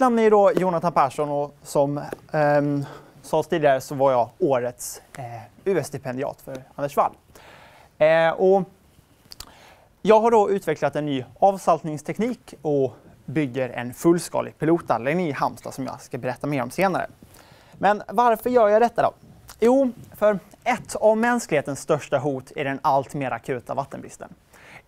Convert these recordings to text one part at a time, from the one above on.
namn är då Jonathan Persson och som eh, sades tidigare så var jag årets eh, US-stipendiat för Anders Wall. Eh, och jag har då utvecklat en ny avsaltningsteknik och bygger en fullskalig pilotanläggning i Halmstad som jag ska berätta mer om senare. Men varför gör jag detta då? Jo, för ett av mänsklighetens största hot är den allt mer akuta vattenbristen.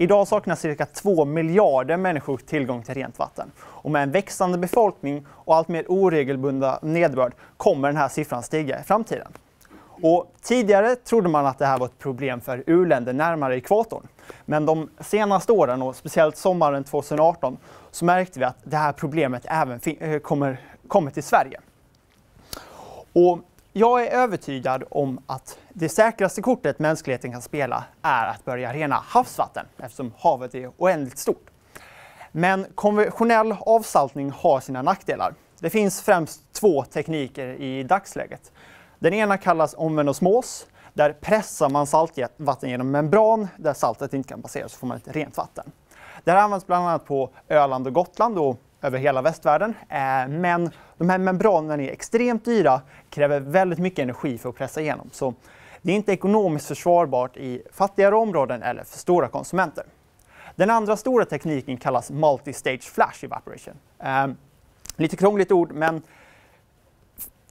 Idag saknar cirka 2 miljarder människor tillgång till rent vatten. Och med en växande befolkning och allt mer oregelbundna nederbörd kommer den här siffran stiga i framtiden. Och tidigare trodde man att det här var ett problem för u-länder närmare ekvatorn. Men de senaste åren, och speciellt sommaren 2018, så märkte vi att det här problemet även eh, kommer, kommer till Sverige. Och jag är övertygad om att det säkraste kortet mänskligheten kan spela är att börja rena havsvatten eftersom havet är oändligt stort. Men konventionell avsaltning har sina nackdelar. Det finns främst två tekniker i dagsläget. Den ena kallas omvänd osmos. Där pressar man saltvatten genom membran där saltet inte kan passera så får man ett rent vatten. Det här används bland annat på Öland och Gotland och över hela västvärlden. Eh, men de här membranerna är extremt dyra, kräver väldigt mycket energi för att pressa igenom. Så det är inte ekonomiskt försvarbart i fattigare områden eller för stora konsumenter. Den andra stora tekniken kallas Multi-Stage Flash Evaporation. Eh, lite krångligt ord, men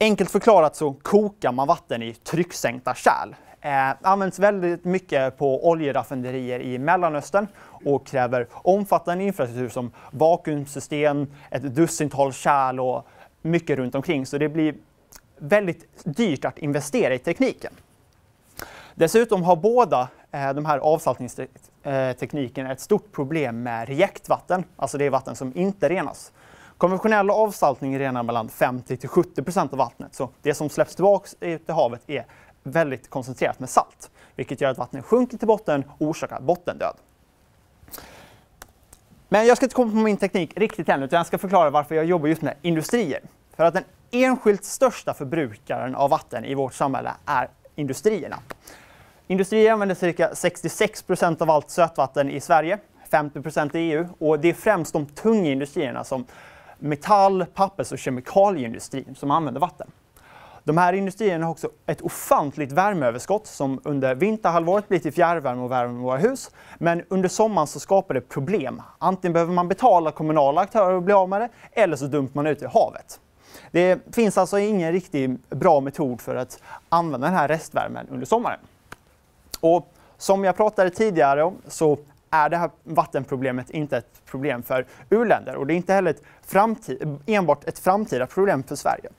enkelt förklarat så kokar man vatten i trycksänkta kärl. Eh, används väldigt mycket på oljeraffinaderier i Mellanöstern och kräver omfattande infrastruktur som vakuumsystem, ett dussintal kärl och mycket runt omkring. Så det blir väldigt dyrt att investera i tekniken. Dessutom har båda eh, de här avsaltningsteknikerna ett stort problem med rejektvatten, alltså det är vatten som inte renas. Konventionell avsaltning renar mellan 50 till 70 procent av vattnet, så det som släpps tillbaka ut i havet är väldigt koncentrerat med salt, vilket gör att vattnet sjunker till botten och orsakar bottendöd. Men jag ska inte komma på min teknik riktigt än, utan jag ska förklara varför jag jobbar just med industrier. För att den enskilt största förbrukaren av vatten i vårt samhälle är industrierna. Industrier använder cirka 66 procent av allt sötvatten i Sverige, 50 procent i EU och det är främst de tunga industrierna som metall-, pappers och kemikalieindustrin som använder vatten. De här industrierna har också ett ofantligt värmeöverskott som under vinterhalvåret blir till fjärrvärme och värme i våra hus. Men under sommaren så skapar det problem. Antingen behöver man betala kommunala aktörer och bli av med det, eller så dumpar man ut det i havet. Det finns alltså ingen riktigt bra metod för att använda den här restvärmen under sommaren. Och som jag pratade tidigare om så är det här vattenproblemet inte ett problem för u-länder och det är inte heller ett framtid, enbart ett framtida problem för Sverige.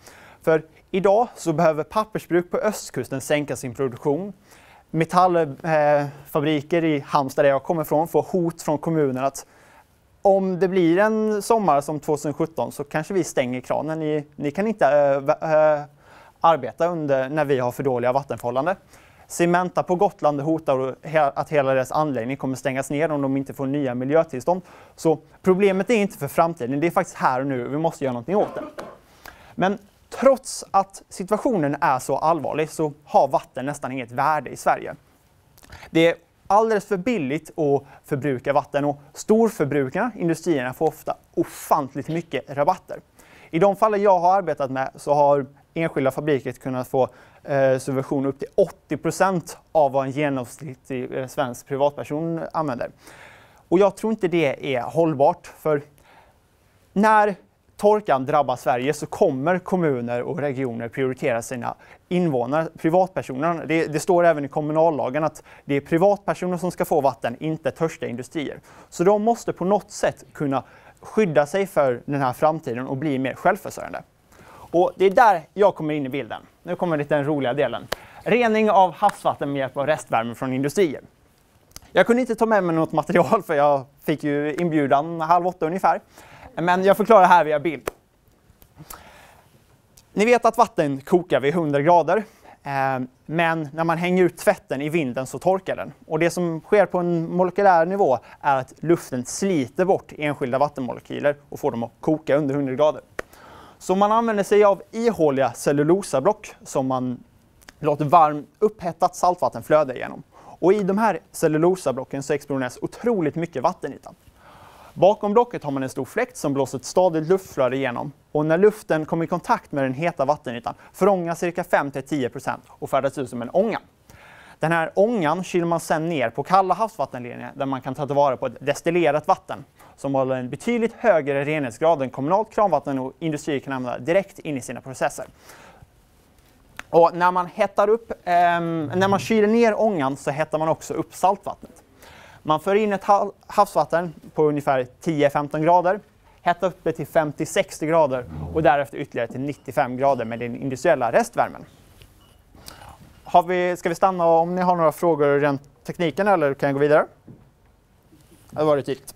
För idag så behöver pappersbruk på östkusten sänka sin produktion. Metallfabriker i Halmstad där jag kommer ifrån får hot från kommunen att om det blir en sommar som 2017 så kanske vi stänger kranen. Ni, ni kan inte äh, äh, arbeta under när vi har för dåliga vattenförhållanden. Cementa på Gotland hotar att hela deras anläggning kommer stängas ner om de inte får nya miljötillstånd. Så problemet är inte för framtiden, det är faktiskt här och nu. Vi måste göra någonting åt det. Men trots att situationen är så allvarlig så har vatten nästan inget värde i Sverige. Det är alldeles för billigt att förbruka vatten och storförbrukarna, industrierna, får ofta ofantligt mycket rabatter. I de fall jag har arbetat med så har enskilda fabriker kunnat få eh, subvention upp till 80 procent av vad en genomsnittlig eh, svensk privatperson använder. Och jag tror inte det är hållbart, för när torkan drabbar Sverige så kommer kommuner och regioner prioritera sina invånare, privatpersoner. Det, det, står även i kommunallagen att det är privatpersoner som ska få vatten, inte törstiga industrier. Så de måste på något sätt kunna skydda sig för den här framtiden och bli mer självförsörjande. Och det är där jag kommer in i bilden. Nu kommer lite den roliga delen. Rening av havsvatten med hjälp av restvärme från industrier. Jag kunde inte ta med mig något material för jag fick ju inbjudan halv åtta ungefär. Men jag förklarar här via bild. Ni vet att vatten kokar vid 100 grader. Eh, men när man hänger ut tvätten i vinden så torkar den. Och det som sker på en molekylär nivå är att luften sliter bort enskilda vattenmolekyler och får dem att koka under 100 grader. Så man använder sig av ihåliga cellulosablock som man låter varmt upphettat saltvatten flöda igenom. Och i de här cellulosablocken så exponeras otroligt mycket vattenyta. Bakom blocket har man en stor fläkt som blåser ett stadigt luftflöde igenom. Och när luften kommer i kontakt med den heta vattenytan förångas cirka 5-10% och färdas ut som en ånga. Den här ångan kyler man sedan ner på kalla havsvattenledningar där man kan ta tillvara på ett destillerat vatten som håller en betydligt högre renhetsgrad än kommunalt kranvatten och industrier kan använda direkt in i sina processer. Och när man hettar upp, eh, när man kyler ner ångan så hettar man också upp saltvattnet. Man för in ett havsvatten på ungefär 10-15 grader, hettar upp det till 50-60 grader och därefter ytterligare till 95 grader med den industriella restvärmen. Har vi, ska vi stanna om ni har några frågor rent tekniken eller kan jag gå vidare? Det var det tydligt.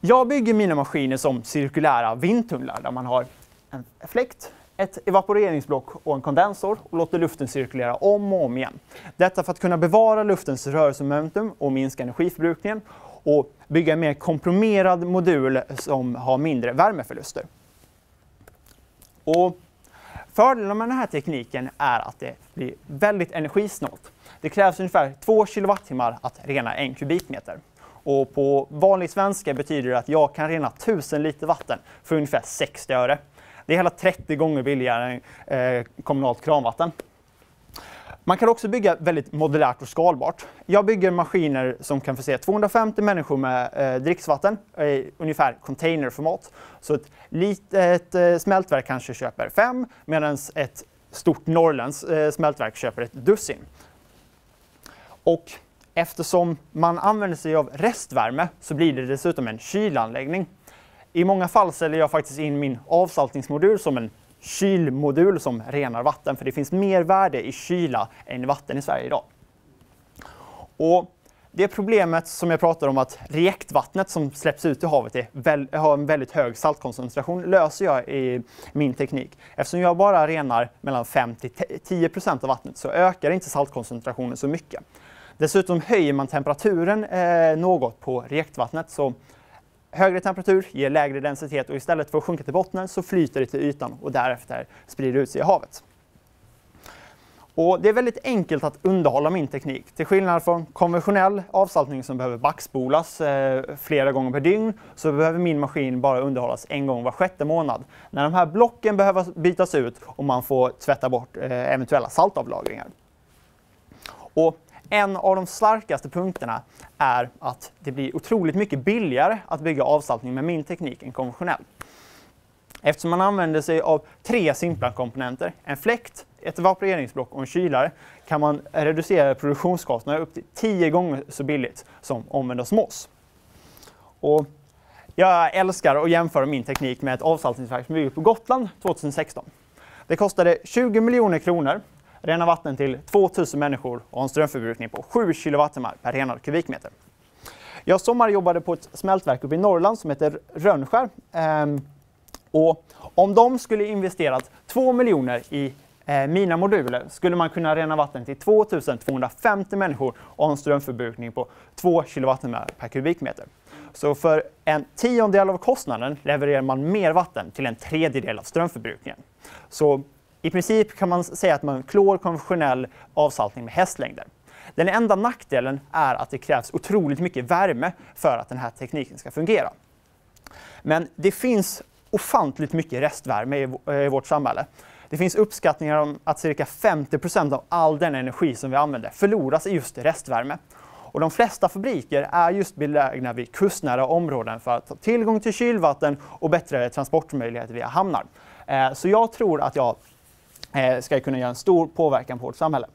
Jag bygger mina maskiner som cirkulära vindtunnlar där man har en fläkt, ett evaporeringsblock och en kondensor och låter luften cirkulera om och om igen. Detta för att kunna bevara luftens rörelsemomentum och minska energiförbrukningen och bygga en mer komprimerad modul som har mindre värmeförluster. Och Fördelen med den här tekniken är att det blir väldigt energisnålt. Det krävs ungefär 2 kilowattimmar att rena en kubikmeter. Och på vanlig svenska betyder det att jag kan rena 1000 liter vatten för ungefär 60 öre. Det är hela 30 gånger billigare än eh, kommunalt kranvatten. Man kan också bygga väldigt modulärt och skalbart. Jag bygger maskiner som kan förse 250 människor med eh, dricksvatten i ungefär containerformat. Så ett litet eh, smältverk kanske köper fem medan ett stort norrländskt eh, smältverk köper ett dussin. Och eftersom man använder sig av restvärme så blir det dessutom en kylanläggning. I många fall säljer jag faktiskt in min avsaltningsmodul som en kylmodul som renar vatten, för det finns mer värde i kyla än i vatten i Sverige idag. Och det problemet som jag pratar om att reaktvattnet som släpps ut i havet är har en väldigt hög saltkoncentration löser jag i min teknik. Eftersom jag bara renar mellan 5 till 10 av vattnet så ökar inte saltkoncentrationen så mycket. Dessutom höjer man temperaturen eh, något på reaktvattnet så Högre temperatur ger lägre densitet och istället för att sjunka till botten så flyter det till ytan och därefter sprider ut sig i havet. Och det är väldigt enkelt att underhålla min teknik. Till skillnad från konventionell avsaltning som behöver backspolas eh, flera gånger per dygn så behöver min maskin bara underhållas en gång var sjätte månad. När de här blocken behöver bytas ut och man får tvätta bort eh, eventuella saltavlagringar. Och en av de starkaste punkterna är att det blir otroligt mycket billigare att bygga avsaltning med min teknik än konventionell. Eftersom man använder sig av tre simpla komponenter, en fläkt, ett evaporeringsblock och en kylare, kan man reducera produktionskostnaderna upp till 10 gånger så billigt som omvänd osmos. Och jag älskar att jämföra min teknik med ett avsaltningsverk som byggdes på Gotland 2016. Det kostade 20 miljoner kronor rena vatten till 2000 människor och en strömförbrukning på 7 kWh per renad kubikmeter. Jag sommarjobbade på ett smältverk uppe i Norrland som heter Rönnskär. Ehm, och om de skulle investerat 2 miljoner i eh, mina moduler skulle man kunna rena vatten till 2250 människor och en strömförbrukning på 2 kWh per kubikmeter. Så för en tiondel av kostnaden levererar man mer vatten till en tredjedel av strömförbrukningen. Så i princip kan man säga att man klår konventionell avsaltning med hästlängder. Den enda nackdelen är att det krävs otroligt mycket värme för att den här tekniken ska fungera. Men det finns ofantligt mycket restvärme i vårt samhälle. Det finns uppskattningar om att cirka 50% av all den energi som vi använder förloras i just restvärme. Och de flesta fabriker är just belägna vid kustnära områden för att ha tillgång till kylvatten och bättre transportmöjligheter via hamnar. Eh, så jag tror att jag Eh, ska kunna göra en stor påverkan på vårt samhälle.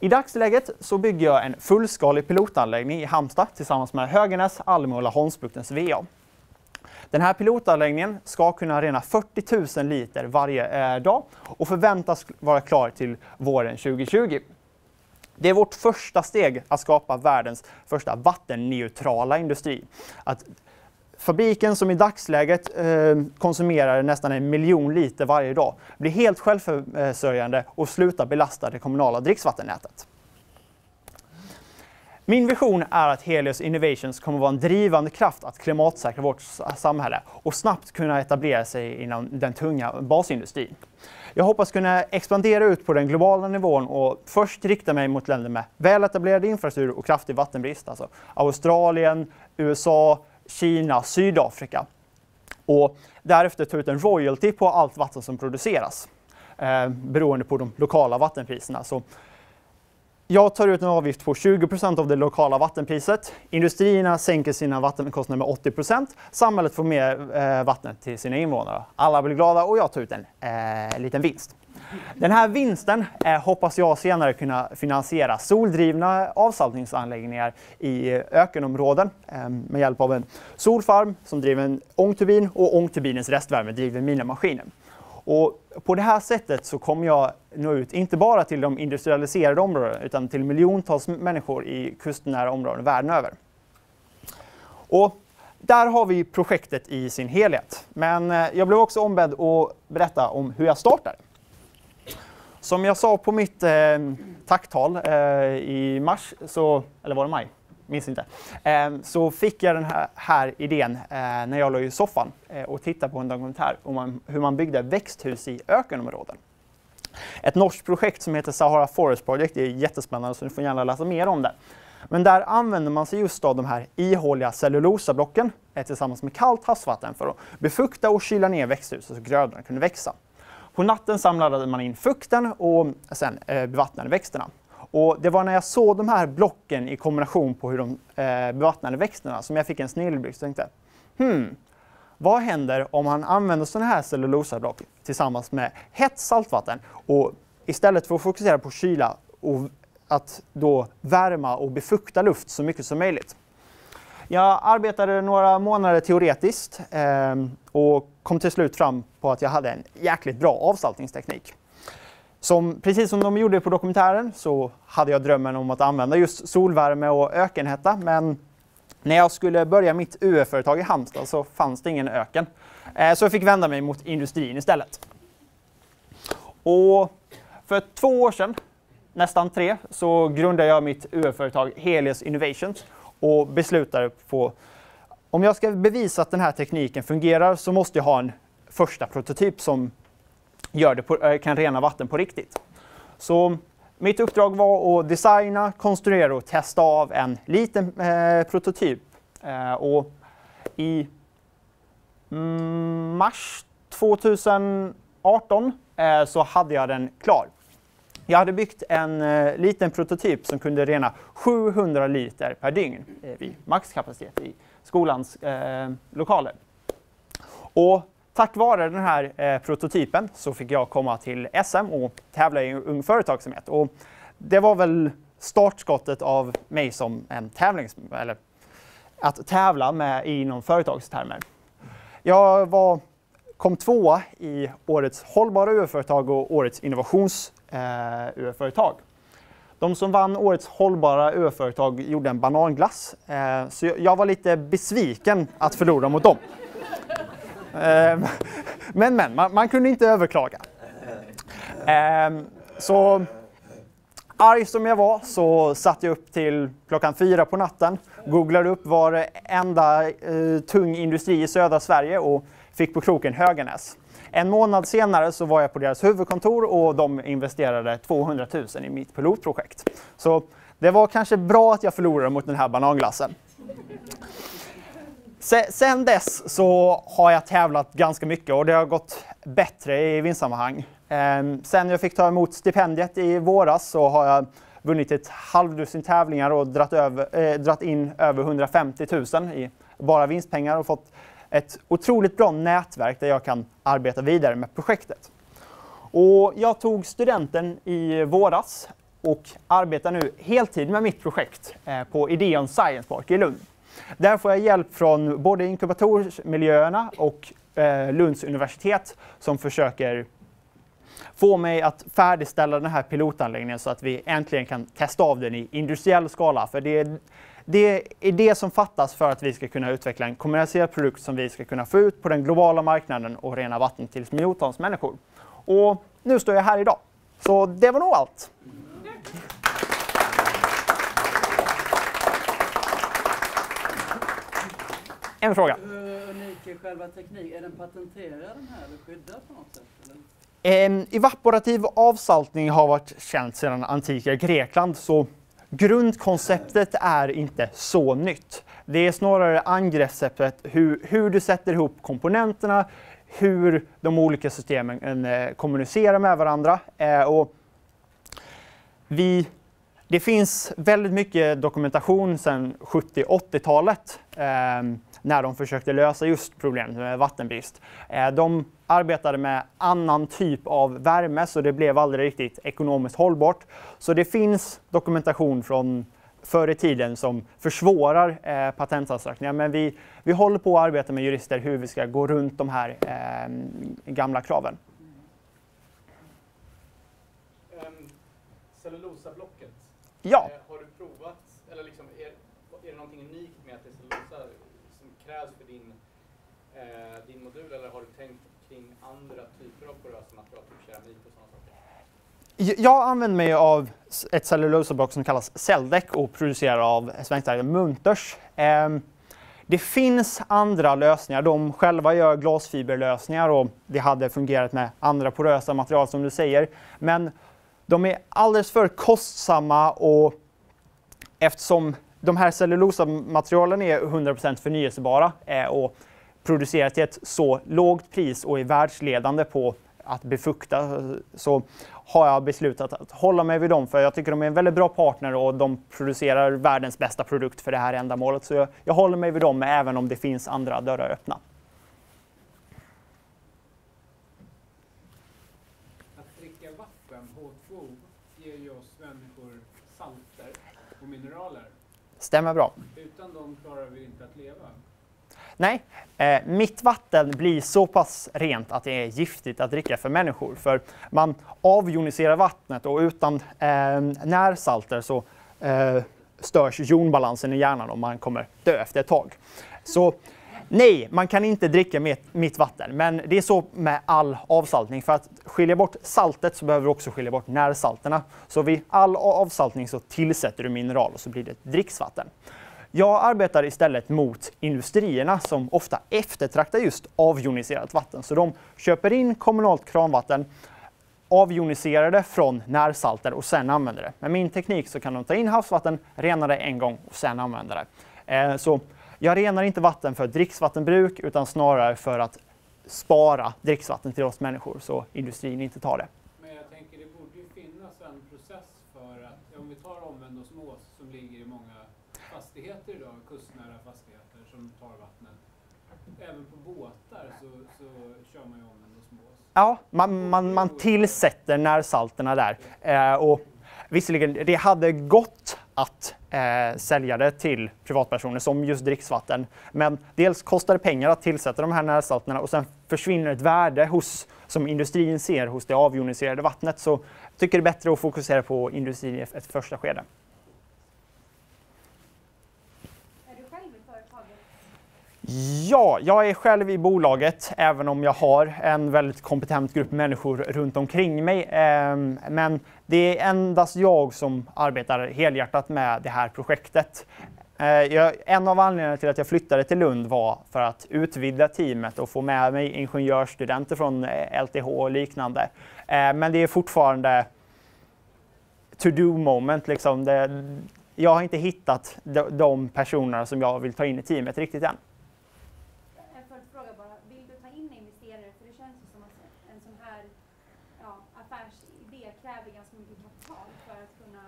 I dagsläget så bygger jag en fullskalig pilotanläggning i Halmstad tillsammans med Höganäs, Alme och Laholmsbuktens VA. Den här pilotanläggningen ska kunna rena 40 000 liter varje eh, dag och förväntas vara klar till våren 2020. Det är vårt första steg att skapa världens första vattenneutrala industri. Att Fabriken som i dagsläget eh, konsumerar nästan en miljon liter varje dag blir helt självförsörjande och slutar belasta det kommunala dricksvattennätet. Min vision är att Helios Innovations kommer vara en drivande kraft att klimatsäkra vårt samhälle och snabbt kunna etablera sig inom den tunga basindustrin. Jag hoppas kunna expandera ut på den globala nivån och först rikta mig mot länder med väletablerad infrastruktur och kraftig vattenbrist, alltså Australien, USA, Kina, Sydafrika. Och därefter ta ut en royalty på allt vatten som produceras eh, beroende på de lokala vattenpriserna. Så jag tar ut en avgift på 20% av det lokala vattenpriset. Industrierna sänker sina vattenkostnader med 80% Samhället får mer eh, vatten till sina invånare. Alla blir glada och jag tar ut en eh, liten vinst. Den här vinsten eh, hoppas jag senare kunna finansiera soldrivna avsaltningsanläggningar i eh, ökenområden eh, med hjälp av en solfarm som driver en ångturbin och ångturbinens restvärme driver mina maskiner. Och på det här sättet så kommer jag nå ut, inte bara till de industrialiserade områdena, utan till miljontals människor i kustnära områden världen över. Och där har vi projektet i sin helhet. Men eh, jag blev också ombedd att berätta om hur jag startade. Som jag sa på mitt eh, tacktal eh, i mars, så, eller var det maj? Minns inte. Ehm, så fick jag den här, här idén eh, när jag låg i soffan eh, och tittade på en dokumentär om hur man byggde växthus i ökenområden. Ett norskt projekt som heter Sahara Forest Project, det är jättespännande så ni får gärna läsa mer om det. Men där använder man sig just av de här ihåliga cellulosablocken eh, tillsammans med kallt havsvatten för att befukta och kyla ner växthuset så grödorna kunde växa. På natten samlade man in fukten och sen bevattnade växterna. Och det var när jag såg de här blocken i kombination på hur de eh, bevattnade växterna som jag fick en snilleblixt och tänkte, hmm, vad händer om man använder sådana här cellulosablock tillsammans med hett saltvatten och istället för att fokusera på kyla och att då värma och befukta luft så mycket som möjligt. Jag arbetade några månader teoretiskt eh, och kom till slut fram på att jag hade en jäkligt bra avsaltningsteknik. Som, precis som de gjorde på dokumentären så hade jag drömmen om att använda just solvärme och ökenhetta men när jag skulle börja mitt UF-företag i Halmstad så fanns det ingen öken. Eh, så jag fick vända mig mot industrin istället. Och för två år sedan, nästan tre, så grundade jag mitt UF-företag Helios Innovations och beslutade på om jag ska bevisa att den här tekniken fungerar så måste jag ha en första prototyp som gör det på, eh, kan rena vatten på riktigt. Så mitt uppdrag var att designa, konstruera och testa av en liten eh, prototyp. Eh, och I mm, mars 2018 eh, så hade jag den klar. Jag hade byggt en eh, liten prototyp som kunde rena 700 liter per dygn eh, vid maxkapacitet i skolans eh, lokaler. Och Tack vare den här eh, prototypen så fick jag komma till SM och tävla i Ung Företagsamhet. Och det var väl startskottet av mig som en tävlings... eller att tävla med inom företagstermer. Jag var, kom tvåa i årets hållbara UF-företag och årets innovations-UF-företag. Eh, De som vann årets hållbara UF-företag gjorde en bananglass, eh, så jag var lite besviken att förlora mot dem. Ehm, men, men, man, man, kunde inte överklaga. Ehm, så arg som jag var så satt jag upp till klockan fyra på natten, googlade upp var enda eh, tung industri i södra Sverige och fick på kroken Höganäs. En månad senare så var jag på deras huvudkontor och de investerade 200 000 i mitt pilotprojekt. Så det var kanske bra att jag förlorade mot den här bananglassen. Sen dess så har jag tävlat ganska mycket och det har gått bättre i vinstsammanhang. Ehm, sen jag fick ta emot stipendiet i våras så har jag vunnit ett halvdussin tävlingar och dratt, över, eh, dratt in över 150 000 i bara vinstpengar och fått ett otroligt bra nätverk där jag kan arbeta vidare med projektet. Och jag tog studenten i våras och arbetar nu heltid med mitt projekt eh, på Ideon Science Park i Lund. Där får jag hjälp från både inkubatormiljöerna och eh, Lunds universitet som försöker få mig att färdigställa den här pilotanläggningen så att vi äntligen kan testa av den i industriell skala. För det är, det är det som fattas för att vi ska kunna utveckla en kommersiell produkt som vi ska kunna få ut på den globala marknaden och rena vatten till miljontals människor. Och nu står jag här idag. Så det var nog allt. En fråga. Hur unik är själva tekniken? Är den patenterad den här eller skyddad på något sätt? Eller? En evaporativ avsaltning har varit känt sedan antika Grekland så grundkonceptet är inte så nytt. Det är snarare angreppssättet hur, hur du sätter ihop komponenterna, hur de olika systemen eh, kommunicerar med varandra. Eh, och vi, det finns väldigt mycket dokumentation sedan 70-80-talet eh, när de försökte lösa just problemet med vattenbrist. Eh, de arbetade med annan typ av värme så det blev aldrig riktigt ekonomiskt hållbart. Så det finns dokumentation från förr i tiden som försvårar eh, patentansökningar. Men vi, vi håller på att arbeta med jurister hur vi ska gå runt de här eh, gamla kraven. Um. Ja. Eh, har du provat, eller liksom, är, är det någonting unikt med att det cellulosa som krävs för din, eh, din modul eller har du tänkt kring andra typer av porösa material, typ keramik och sådana saker? Jag använder mig av ett cellulosablock som kallas Celldec och producerar av svenska Munters. Ehm, det finns andra lösningar. De själva gör glasfiberlösningar och det hade fungerat med andra porösa material som du säger. Men de är alldeles för kostsamma och eftersom de här cellulosamaterialen är 100% förnyelsebara eh, och produceras till ett så lågt pris och är världsledande på att befukta så har jag beslutat att hålla mig vid dem för jag tycker de är en väldigt bra partner och de producerar världens bästa produkt för det här ändamålet. Så jag, jag håller mig vid dem även om det finns andra dörrar öppna. Dricka vatten, H2O, ger ju oss människor salter och mineraler. Stämmer bra. Utan dem klarar vi inte att leva. Nej, eh, mitt vatten blir så pass rent att det är giftigt att dricka för människor. För man avjoniserar vattnet och utan eh, närsalter så eh, störs jonbalansen i hjärnan och man kommer dö efter ett tag. Så nej, man kan inte dricka mitt, mitt vatten. Men det är så med all avsaltning. För att skilja bort saltet så behöver du också skilja bort närsalterna. Så vid all avsaltning så tillsätter du mineral och så blir det dricksvatten. Jag arbetar istället mot industrierna som ofta eftertraktar just avjoniserat vatten. Så de köper in kommunalt kranvatten, avjoniserar det från närsalter och sen använder det. Med min teknik så kan de ta in havsvatten, rena det en gång och sen använda det. Eh, så jag renar inte vatten för dricksvattenbruk utan snarare för att spara dricksvatten till oss människor så industrin inte tar det. Men jag tänker det borde ju finnas en process för att, om vi tar omvänd osmos som ligger i många fastigheter idag, kustnära fastigheter som tar vattnet. Även på båtar så, så kör man ju omvänd osmos. Ja, man, man, man tillsätter närsalterna där. Eh, och visserligen, det hade gått att eh, sälja det till privatpersoner som just dricksvatten. Men dels kostar det pengar att tillsätta de här närsalterna och sen försvinner ett värde hos, som industrin ser hos det avjoniserade vattnet. Så jag tycker det är bättre att fokusera på industrin i ett första skede. Är du själv i företaget? Ja, jag är själv i bolaget även om jag har en väldigt kompetent grupp människor runt omkring mig. Ehm, men det är endast jag som arbetar helhjärtat med det här projektet. Eh, en av anledningarna till att jag flyttade till Lund var för att utvidga teamet och få med mig ingenjörsstudenter från eh, LTH och liknande. Eh, men det är fortfarande to-do moment. Liksom. Jag har inte hittat de, de personerna som jag vill ta in i teamet riktigt än. En följdfråga bara. Vill du ta in investerare? För det känns ju som att en sån här ja, affärsidé kräver ganska mycket kapital för att kunna...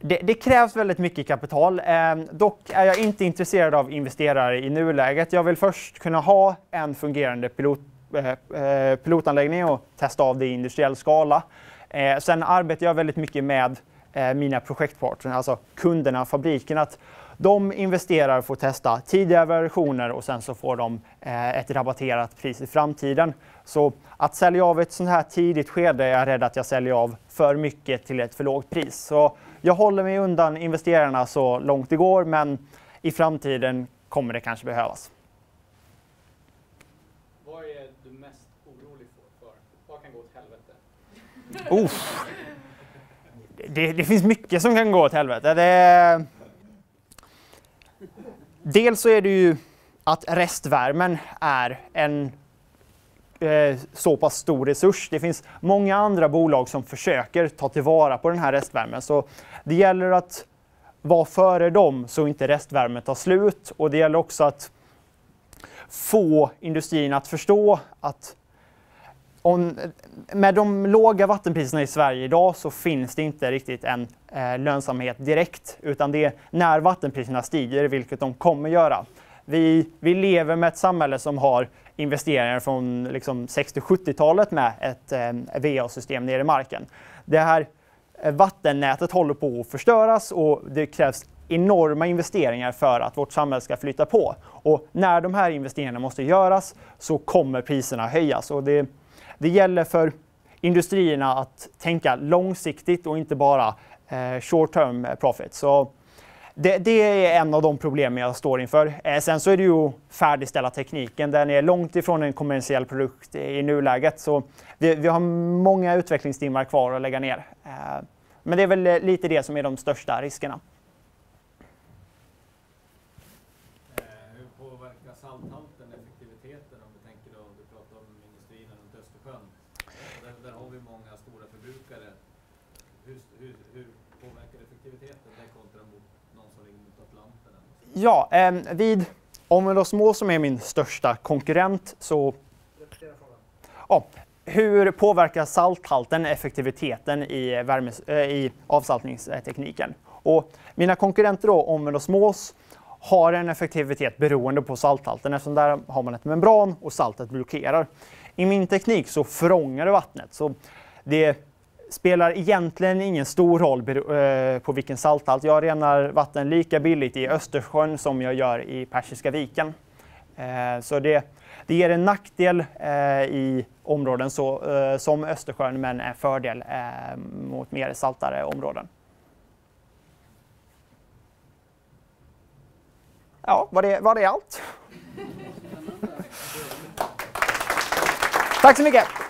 Det, det krävs väldigt mycket kapital. Eh, dock är jag inte intresserad av investerare i nuläget. Jag vill först kunna ha en fungerande pilot, eh, eh pilotanläggning och testa av det i industriell skala. Eh, sen arbetar jag väldigt mycket med eh, mina projektpartners, alltså kunderna, fabriken. Att de investerar för att testa tidiga versioner och sen så får de eh, ett rabatterat pris i framtiden. Så att sälja av ett sånt här tidigt skede är jag rädd att jag säljer av för mycket till ett för lågt pris. Så jag håller mig undan investerarna så långt det går men i framtiden kommer det kanske behövas. Vad är du mest orolig för? Vad kan gå åt helvete? Uff. Det, det finns mycket som kan gå åt helvete. Det... Dels så är det ju att restvärmen är en eh, så pass stor resurs. Det finns många andra bolag som försöker ta tillvara på den här restvärmen. Så det gäller att vara före dem så inte restvärmen tar slut. Och det gäller också att få industrin att förstå att om, med de låga vattenpriserna i Sverige idag så finns det inte riktigt en eh, lönsamhet direkt, utan det är när vattenpriserna stiger, vilket de kommer göra. Vi, vi lever med ett samhälle som har investeringar från liksom 60-70-talet med ett eh, VA-system nere i marken. Det här eh, vattennätet håller på att förstöras och det krävs enorma investeringar för att vårt samhälle ska flytta på. Och när de här investeringarna måste göras så kommer priserna höjas. Och det, det gäller för industrierna att tänka långsiktigt och inte bara eh, short term eh, profit. Så det, det, är en av de problem jag står inför. Eh, sen så är det ju att färdigställa tekniken. Den är långt ifrån en kommersiell produkt i nuläget. Så vi, vi har många utvecklingstimmar kvar att lägga ner. Eh, men det är väl eh, lite det som är de största riskerna. Eh, hur påverkar salthalten effektiviteten om vi tänker då, du pratar om industrierna runt Östersjön. Där, där har vi många stora förbrukare. Hur, hur, hur påverkar effektiviteten det kontra mot någon som ligger mot Atlanten? eller så? Ja, eh, vid Omelo som är min största konkurrent så Ja, hur påverkar salthalten effektiviteten i, värmes, eh, i avsaltningstekniken? Och mina konkurrenter då, Omelosmos, har en effektivitet beroende på salthalten eftersom där har man ett membran och saltet blockerar. I min teknik så förångar det vattnet. Så det spelar egentligen ingen stor roll eh, på vilken salthalt. Jag renar vatten lika billigt i Östersjön som jag gör i Persiska viken. Eh, så det, det ger en nackdel eh, i områden så, som Östersjön men en fördel mot mer saltare områden. Ja, var det, var det allt? Tack så mycket!